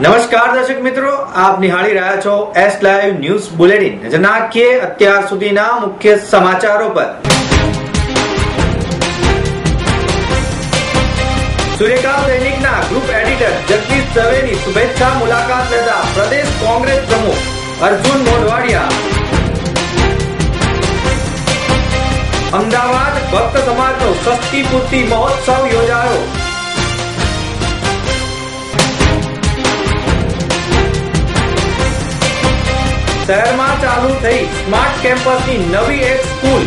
નમસ્કાર દર્શક મિત્રો, આપ નિહાળી રહ્યા છો એસ લાઈવ ન્યૂઝ બુલેટિન નજર નાખીએ અત્યાર સુધીના મુખ્ય સમાચારો પર. સૂર્યકાંત દૈનિકના ગ્રુપ એડિટર જગદીશ દવેની શુભેચ્છા મુલાકાત લેતા પ્રદેશ કોંગ્રેસ પ્રમુખ અર્જુન મોઢવાડિયા. અમદાવાદ ભક્ત સમાજનો સસ્તી પૂર્તિ મહોત્સવ યોજાયો. શહેરમાં ચાલુ થઈ સ્માર્ટ કેમ્પસની નવી એક સ્કૂલ.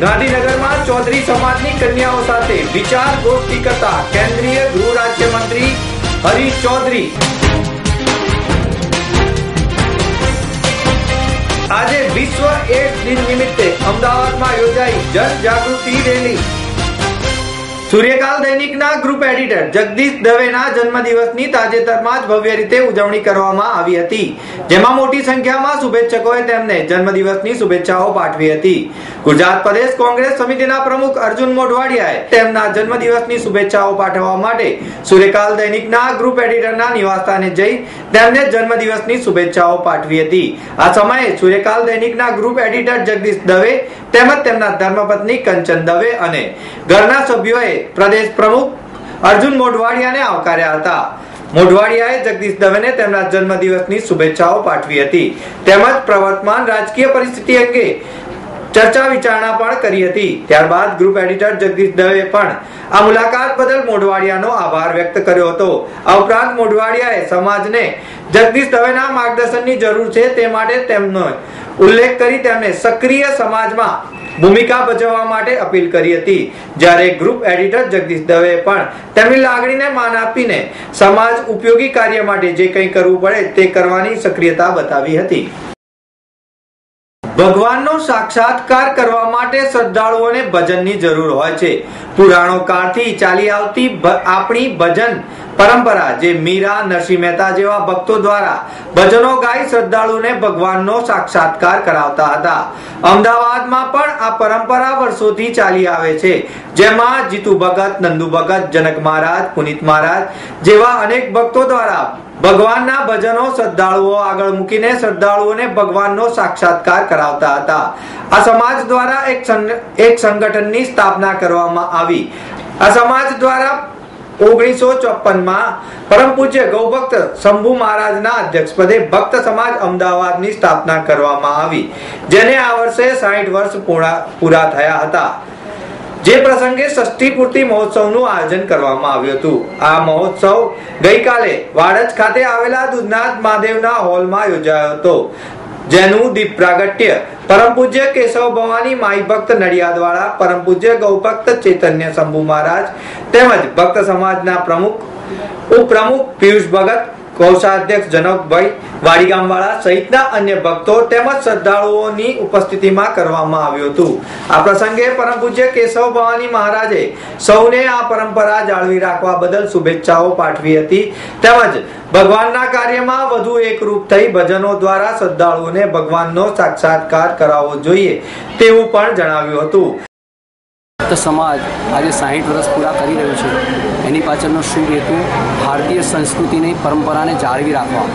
ગાંધીનગરમાં ચૌધરી સમાજની કન્યાઓ સાથે વિચાર ગોષ્ઠી કરતા કેન્દ્રીય ગૃહ રાજ્યમંત્રી હરીશ ચૌધરી. આજે વિશ્વ એડ્સ દિન નિમિત્તે અમદાવાદમાં યોજાઈ જન જાગૃતિ રેલી. સૂર્યકાલ દૈનિકના ગ્રુપ એડિટર જગદીશ દવેના જન્મદિવસની તાજેતરમાં જ ભવ્ય રીતે ઉજવણી કરવામાં આવી હતી, જેમાં મોટી સંખ્યામાં શુભેચ્છકોએ તેમને જન્મદિવસની શુભેચ્છાઓ પાઠવી હતી. ગુજરાત પ્રદેશ કોંગ્રેસ સમિતિના પ્રમુખ અર્જુન મોઢવાડિયાએ તેમના જન્મદિવસની શુભેચ્છાઓ પાઠવવા માટે સૂર્યકાલ દૈનિકના ગ્રુપ એડિટરના નિવાસસ્થાને જઈ તેમને જન્મદિવસની શુભેચ્છાઓ પાઠવી હતી. આ સમયે સૂર્યકાલ દૈનિકના ગ્રુપ એડિટર જગદીશ દવે તેમજ તેમના ધર્મપત્ની કંચન દવે અને ઘરના સભ્યોએ પ્રદેશ પ્રમુખ અર્જુન મોઢવાડિયાને આવકાર્યા હતા. મોઢવાડિયાએ જગદીશ દવેને તેમના જન્મદિવસની શુભેચ્છાઓ પાઠવી હતી. તેમજ પ્રવર્તમાન રાજકીય પરિસ્થિતિ અંગે ચર્ચા વિચારણા પણ કરી હતી. ત્યારબાદ ગ્રુપ એડિટર જગદીશ દવે પણ આ મુલાકાત બદલ મોઢવાડિયાનો આભાર વ્યક્ત કર્યો હતો. આ ઉપરાંત મોઢવાડિયાએ સમાજને જગદીશ દવેના માર્ગદર્શનની જરૂર છે તે માટે તેમનો ઉલ્લેખ કરી તેમણે સક્રિય સમાજમાં ભૂમિકા ભજવવા માટે અપીલ કરી હતી. જ્યારે ગ્રુપ એડિટર જગદીશ દવે પણ તેમની લાગણીને માન આપીને સમાજ ઉપયોગી કાર્ય માટે જે કંઈ કરવું પડે તે કરવાની સક્રિયતા બતાવી હતી. ભગવાનનો સાક્ષાત્કાર કરવા માટે શ્રદ્ધાળુઓને ભજનની જરૂર હોય છે. પુરાણો કાળથી ચાલી આવતી આપણી ભજન પરંપરા જે મીરા, નરસિંહ મહેતા જેવા ભક્તો દ્વારા ભજનો ગાઈ શ્રદ્ધાળુને ભગવાનનો સાક્ષાત્કાર કરાવતા હતા. અમદાવાદમાં પણ આ પરંપરા વર્ષોથી ચાલી આવે છે. જેમાં જીતુ ભગત, નંદુ ભગત, જનક મહારાજ, પુનિત મહારાજ જેવા અનેક ભક્તો દ્વારા ભગવાનના ભજનો શ્રદ્ધાળુઓ આગળ મૂકીને શ્રદ્ધાળુઓને ભગવાનનો સાક્ષાત્કાર કરાવતા હતા. આ સમાજ દ્વારા એક એક સંગઠનની સ્થાપના કરવામાં આવી. આ સમાજ દ્વારા ઓગણીસો ચોપનમાં પરમ પૂજ્ય ગૌભક્ત શંભુ મહારાજના અધ્યક્ષપદે ભક્ત સમાજ અમદાવાદની સ્થાપના કરવામાં આવી, જેને આ વર્ષે સાહીઠ વર્ષ પૂરા પૂરા થયા હતા. જે પ્રસંગે ષષ્ઠી મહોત્સવનું આયોજન કરવામાં આવ્યું હતું. આ મહોત્સવ ગઈકાલે વાડજ ખાતે આવેલા દુધનાથ મહાદેવના હોલમાં યોજાયો હતો, જેનું દીપ પ્રાગટ્ય. પરમ પૂજ્ય કેશવ ભવાની માઈ ભક્ત નડિયાદવાળા, પરમ પૂજ્ય ગૌભક્ત ચૈતન્ય શંભુ મહારાજ તેમજ ભક્ત સમાજના પ્રમુખ, ઉપપ્રમુખ પિયુષ ભગત કોષાધ્યક્ષ જનકભાઈ વાડીગામવાળા સહિતના અન્ય ભક્તો તેમજ શ્રદ્ધાળુઓની ઉપસ્થિતિમાં કરવામાં આવ્યું હતું. આ પ્રસંગે પરમ પૂજ્ય કેશવ ભવાની મહારાજે સૌને આ પરંપરા જાળવી રાખવા બદલ શુભેચ્છાઓ પાઠવી હતી. તેમજ ભગવાનના કાર્યમાં વધુ એકરૂપ થઈ ભજનો દ્વારા શ્રદ્ધાળુઓને ભગવાનનો સાક્ષાત્કાર કરાવવો જોઈએ તેવું પણ જણાવ્યું હતું. ભક્ત સમાજ આજે સાહીઠ વર્ષ પૂરા કરી રહ્યું છે. એની પાછળનો શું હેતુ? ભારતીય સંસ્કૃતિની પરંપરાને જાળવી રાખવા.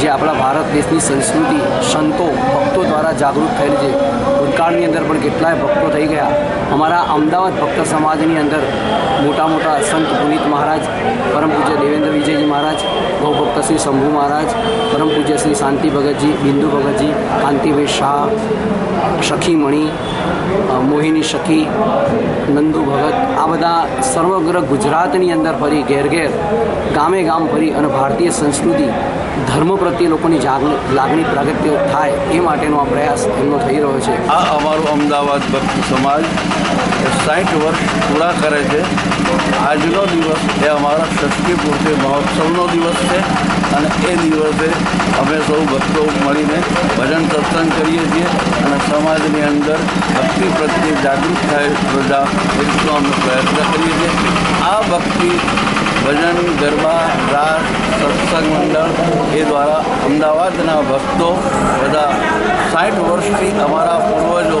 જે આપણા ભારત દેશની સંસ્કૃતિ, સંતો, ભક્તો દ્વારા જાગૃત થયેલી છે. ભૂતકાળની અંદર પણ કેટલાય ભક્તો થઈ ગયા. અમારા અમદાવાદ ભક્ત સમાજની અંદર મોટા મોટા સંત પુનિત મહારાજ, પરમ પૂજ્ય દેવેન્દ્ર વિજયજી મહારાજ, ગૌભક્ત શ્રી શંભુ મહારાજ પરમ શાંતિ ભગતજી, બિંદુ ભગતજી કાંતિભાઈ શાહ, સખીમણી મોહિની સખી, નંદુ ભગત, આ બધા સર્વગ્ર ગુજરાતની અંદર ફરી ઘેર ઘેર ગામે ગામ ફરી અને ભારતીય સંસ્કૃતિ ધર્મ પ્રત્યે લોકોની લાગણી પ્રગતિ થાય એ માટેનો આ પ્રયાસ એમનો થઈ રહ્યો છે. આ અમારું અમદાવાદ ભક્ત સમાજ સાઠ વર્ષ પૂરા કરે છે. આજનો દિવસ એ અમારા ષષ્ઠી પૂર્તિ મહોત્સવનો દિવસ છે અને એ દિવસે અમે સૌ ભક્તો મળીને ભજન સત્સંગ કરીએ છીએ અને સમાજની અંદર ભક્તિ પ્રત્યે જાગૃત થાય બધા એ અમે પ્રયત્ન કરીએ છીએ. આ ભક્તિ ભજન ગરબા રાસ સત્સંગ મંડળ એ દ્વારા અમદાવાદના ભક્તો બધા સાઠ વર્ષથી અમારા પૂર્વજો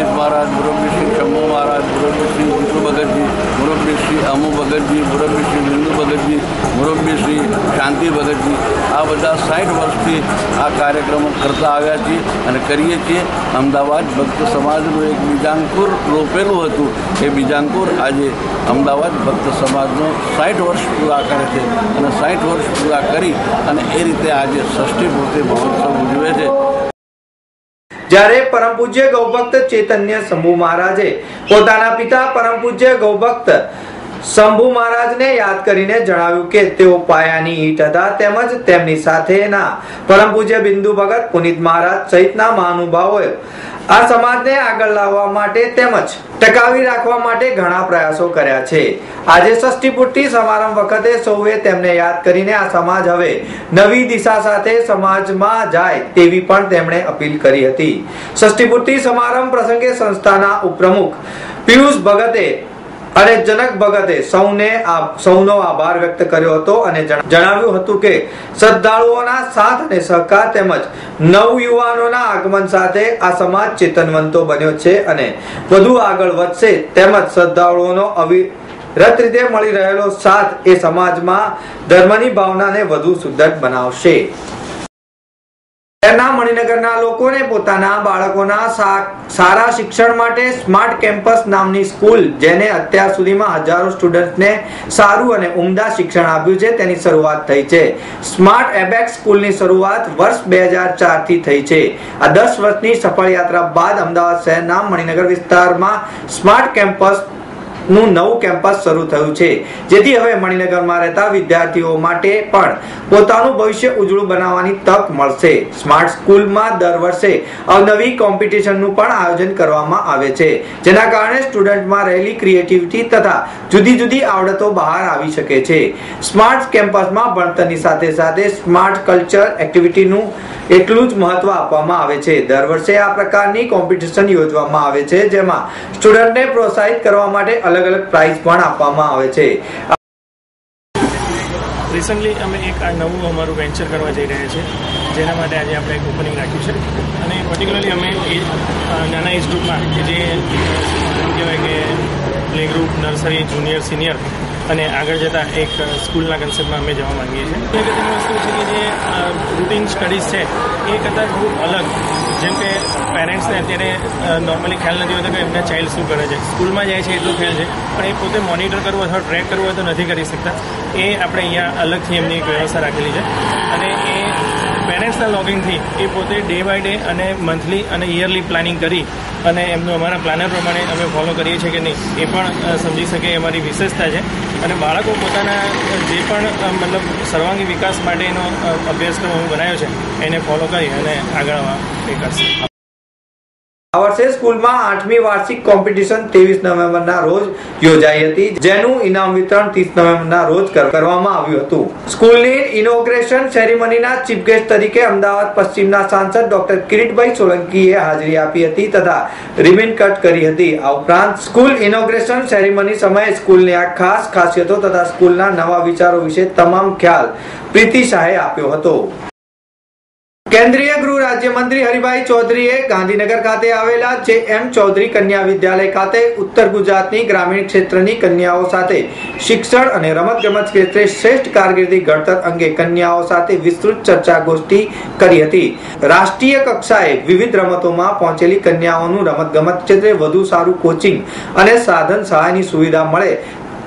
પૂરબી મહારાજ મુરબ્બીશ્રી શંભુ મહારાજ મુરબ્બીશ્રી વિષ્ણુ ભગતજી મુરબ્બીશ્રી અમુ ભગતજી મુરબ્બીશ્રી બિંદુ ભગતજી મુરબ્બીશ્રી શાંતિ ભગતજી. આ બધા સાઠ વર્ષથી આ કાર્યક્રમો કરતા આવ્યા છીએ અને કરીએ છીએ. અમદાવાદ ભક્ત સમાજનું એક બીજાંકુર રોપેલું હતું. એ બીજાંકુર આજે અમદાવાદ ભક્ત સમાજનો સાઠ વર્ષ પૂરા કરે છે અને સાઠ વર્ષ પૂરા કરી અને એ રીતે આજે ષષ્ઠી પૂર્તિ મહોત્સવ ઉજવે છે. જ્યારે પરમ પૂજ્ય ગૌભક્ત ચૈતન્ય શંભુ મહારાજે પોતાના પિતા પરમ પૂજ્ય ગૌભક્ત શંભુ મહારાજને યાદ કરીને જણાવ્યું કે તેઓ પાયાની ઈટ હતા તેમજ તેમની સાથેના પરમ પૂજ્ય બિંદુ ભગત પુનિત મહારાજ સહિતના મહાનુભાવોએ આ સમાજને આગળ લાવવા માટે તેમજ ટકાવી રાખવા માટે ઘણા પ્રયાસો કર્યા છે. આજે ષષ્ઠીપુટ્ટી સમારંભ વખતે સૌએ તેમને યાદ કરીને આ સમાજ હવે નવી દિશા સાથે સમાજમાં જાય તેવી પણ તેમણે અપીલ કરી હતી. ષષ્ઠીપુટ્ટી સમારંભ પ્રસંગે સંસ્થાના ઉપપ્રમુખ પિયુષ ભગતે અને જનક ભગતે સૌને સૌનો આભાર વ્યક્ત કર્યો હતો અને જણાવ્યું હતું કે શ્રદ્ધાળુઓના સાથ અને સહકાર તેમજ નવયુવાનોના આગમન સાથે આ સમાજ ચેતનવંતો બન્યો છે અને વધુ આગળ વધશે તેમજ શ્રદ્ધાળુઓનો અવિરત રીતે મળી રહેલો સાથ એ સમાજમાં ધર્મની ભાવનાને વધુ સુદૃઢ બનાવશે. શહેરના મણિનગરના લોકોને પોતાના બાળકોના સારા શિક્ષણ માટે સ્માર્ટ કેમ્પસ નામની સ્કૂલ, જેને અત્યાર સુધીમાં હજારો સ્ટુડન્ટને સારું અને ઉમદા શિક્ષણ આપ્યું છે, તેની શરૂઆત થઈ છે. સ્માર્ટ એબેક્સ સ્કૂલની શરૂઆત વર્ષ બે હજાર ચારથી થઈ છે. આ દસ વર્ષની સફળ યાત્રા બાદ અમદાવાદ શહેરના મણિનગર વિસ્તારમાં સ્માર્ટ કેમ્પસ નું નવું કેમ્પસ શરૂ થયું છે. જેથી હવે મણિનગરમાં રહેતા વિદ્યાર્થીઓ માટે પણ પોતાનું ભવિષ્ય ઉજળું બનાવવાની તક મળશે. સ્માર્ટ સ્કૂલમાં દર વર્ષે અવનવી કોમ્પિટિશનનું પણ આયોજન કરવામાં આવે છે. જેના કારણે સ્ટુડન્ટમાં રહેલી ક્રિએટિવિટી તથા જુદી જુદી આવડતો બહાર આવી શકે છે. સ્માર્ટ કેમ્પસમાં ભણતરની સાથે સાથે સ્માર્ટ કલ્ચર એક્ટિવિટીનું એટલું જ મહત્વ આપવામાં આવે છે. દર વર્ષે આ પ્રકારની કોમ્પિટિશન યોજવામાં આવે છે, જેમાં સ્ટુડન્ટને પ્રોત્સાહિત કરવા માટે અલગ અલગ પ્રાઇઝ પણ આપવામાં આવે છે. રિસન્ટલી અમે એક આ નવું અમારું વેન્ચર કરવા જઈ રહ્યા છીએ, જેના માટે આજે આપણે એક ઓપનિંગ રાખ્યું છે. અને પર્ટિક્યુલરલી અમે એ નાના એજ ગ્રુપમાં કે જે કહેવાય કે play group nursery junior senior અને આગળ જતાં એક સ્કૂલના કન્સેપ્ટમાં અમે જવા માંગીએ છીએ. અગત્યની વસ્તુ છે કે જે રૂટીન સ્ટડીઝ છે, એ કરતાં બહુ અલગ. જેમ કે પેરેન્ટ્સને અત્યારે નોર્મલી ખ્યાલ નથી હોતો કે એમના ચાઇલ્ડ શું કરે છે. સ્કૂલમાં જાય છે એટલું ખ્યાલ છે, પણ એ પોતે મોનિટર કરવું અથવા ટ્રેક કરવું હોય તો નથી કરી શકતા. એ આપણે અહીંયા અલગથી એમની એક વ્યવસ્થા રાખેલી છે. અને એ પેરેન્ટ્સના લોગિંગથી એ પોતે ડે બાય ડે અને મંથલી અને યરલી પ્લાનિંગ કરી અને એમનું અમારા પ્લાનર પ્રમાણે અમે ફોલો કરીએ છીએ કે નહીં, એ પણ સમજી શકે, એ અમારી વિશેષતા છે. અને બાળકો પોતાના જે પણ મતલબ સર્વાંગી વિકાસ માટેનો અભ્યાસક્રમ અમે બનાવ્યો છે, એને ફોલો કરી અને આગળ એ કરશે આ વર્ષે સ્કૂલમાં આઠમી વાર્ષિક કોમ્પિટિશન ત્રેવીસ નવેમ્બરના રોજ યોજાઈ હતી, જેનું ઇનામ વિતરણ ત્રીસ નવેમ્બરના રોજ કરવામાં આવ્યું હતું. સ્કૂલની ઇનોગ્રેશન સેરેમનીના ચીફ ગેસ્ટ તરીકે અમદાવાદ પશ્ચિમના સાંસદ ડોક્ટર કિરીટભાઈ સોલંકીએ હાજરી આપી હતી તથા રિબિન કટ કરી હતી. આ ઉપરાંત સ્કૂલ ઇનોગ્રેશન સેરેમની સમયે સ્કૂલની આ ખાસ ખાસિયતો તથા સ્કૂલના નવા વિચારો વિશે તમામ ખ્યાલ પ્રીતિ શાહે આપ્યો હતો. કેન્દ્રીય ગૃહ રાજ્યમંત્રી હરિભાઈ ચૌધરીએ ગાંધીનગર ખાતે આવેલા જે એમ ચૌધરી કન્યા વિદ્યાલય ખાતે ઉત્તર ગુજરાતની ગ્રામીણ ક્ષેત્રની કન્યાઓ સાથે શિક્ષણ અને રમતગમત ક્ષેત્રે શ્રેષ્ઠ કારકિર્દી ઘડતર અંગે કન્યાઓ સાથે વિસ્તૃત ચર્ચા ગોષ્ઠી કરી હતી. રાષ્ટ્રીય કક્ષાએ વિવિધ રમતોમાં પહોંચેલી કન્યાઓનું રમતગમત ક્ષેત્રે વધુ સારું કોચિંગ અને સાધન સહાયની સુવિધા મળે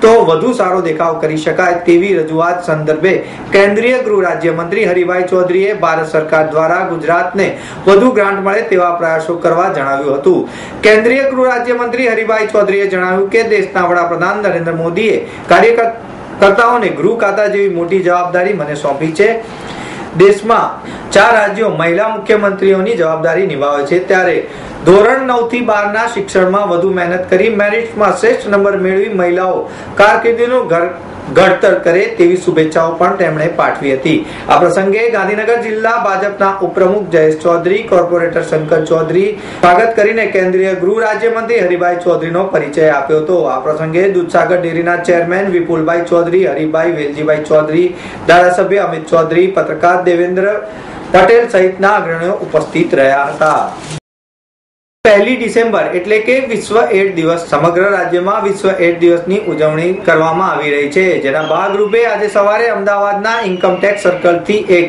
તો વધુ સારો દેખાવ કરી શકાય તેવી રજૂઆત સંદર્ભે કેન્દ્રીય ગૃહ રાજ્યમંત્રી હરિભાઈ ચૌધરીએ ભારત સરકાર દ્વારા ગુજરાતને વધુ ગ્રાન્ટ મળે તેવા પ્રયાસો કરવા જણાવ્યું હતું. કેન્દ્રીય ગૃહ રાજ્યમંત્રી હરિભાઈ ચૌધરીએ જણાવ્યું કે દેશના વડાપ્રધાન નરેન્દ્ર મોદીએ કાર્યકર્તાઓને ગૃહ ખાતા જેવી મોટી જવાબદારી મને સોંપી છે. દેશમાં ચાર રાજ્યો મહિલા મુખ્યમંત્રીઓની જવાબદારી નિભાવે છે. ત્યારે ધોરણ નવથી બાર ના શિક્ષણમાં વધુ મહેનત કરી મેરિટમાં શ્રેષ્ઠ નંબર મેળવી મહિલાઓ કારકિર્દીનું ઘર, ઘડતર કરે તેવી શુભેચ્છાઓ પણ તેમણે પાઠવી હતી. આ પ્રસંગે ગાંધીનગર જિલ્લા ભાજપના ઉપપ્રમુખ જયેશ ચૌધરી, કોર્પોરેટર શંકર ચૌધરી સ્વાગત કરીને કેન્દ્રીય ગૃહ રાજ્યમંત્રી હરિભાઈ ચૌધરીનો પરિચય આપ્યો હતો. આ પ્રસંગે દૂધસાગર ડેરીના ચેરમેન વિપુલભાઈ ચૌધરી, હરિભાઈ વેલજીભાઈ ચૌધરી, ધારાસભ્ય અમિત ચૌધરી, પત્રકાર દેવેન્દ્ર પટેલ સહિતના અગ્રણીઓ ઉપસ્થિત રહ્યા હતા. પહેલી ડિસેમ્બર એટલે કે વિશ્વ એડ દિવસ સમગ્ર રાજ્યમાં વિશ્વ એડ દિવસની ઉજવણી કરવામાં આવી રહી છે. જેના ભાગરૂપે આજે સવારે અમદાવાદના ઇન્કમટેક્સ સર્કલથી એક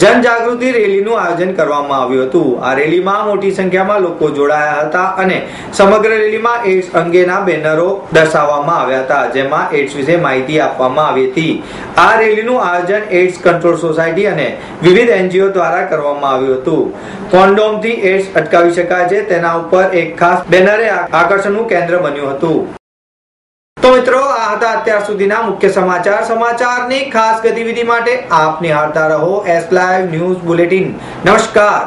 જનજાગૃતિ રેલીનું આયોજન કરવામાં આવ્યું હતું. આ રેલીમાં મોટી સંખ્યામાં લોકો જોડાયા હતા અને સમગ્ર રેલીમાં એડ્સ અંગેના બેનરો દર્શાવવામાં આવ્યા હતા, જેમાં એડ્સ વિશે માહિતી આપવામાં આવી હતી. આ રેલીનું આયોજન એડ્સ કંટ્રોલ સોસાયટી અને વિવિધ એનજીઓ દ્વારા કરવામાં આવ્યું હતું. કોન્ડોમથી એડ્સ અટકાવી શકાય છે, તેના ઉપર એક ખાસ બેનરે આકર્ષણનું કેન્દ્ર બન્યું હતું. તો મિત્રો, આ હતા અત્યાર સુધીના મુખ્ય સમાચાર. સમાચારની ખાસ ગતિવિધિ માટે આપની હારતા રહો એસ લાઈવ ન્યૂઝ બુલેટિન નમસ્કાર.